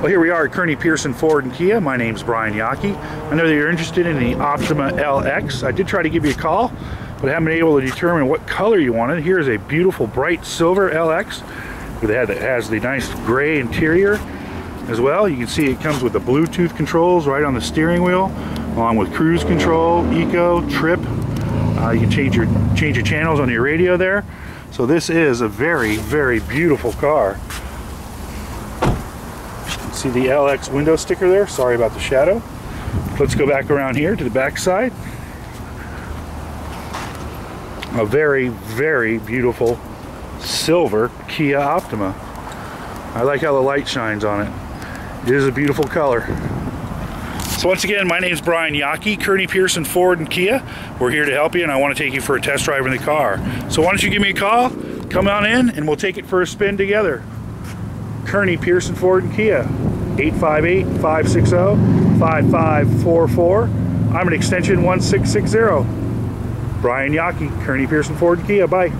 Well, here we are at Kearny Pearson Ford and Kia. My name's Brian Yockey. I know that you're interested in the Optima LX. I did try to give you a call, but I haven't been able to determine what color you wanted. Here is a beautiful bright silver LX that has the nice gray interior as well. You can see it comes with the Bluetooth controls right on the steering wheel, along with cruise control, eco, trip. Uh, you can change your change your channels on your radio there. So this is a very, very beautiful car. See the LX window sticker there? Sorry about the shadow. Let's go back around here to the back side. A very, very beautiful silver Kia Optima. I like how the light shines on it. It is a beautiful color. So once again, my name is Brian Yockey, Kearny Pearson Ford and Kia. We're here to help you and I want to take you for a test drive in the car. So why don't you give me a call, come on in and we'll take it for a spin together. Kearny Pearson Ford and Kia. 858-560-5544. I'm an extension 1660. Brian Yockey, Kearny Pearson Ford and Kia. Bye.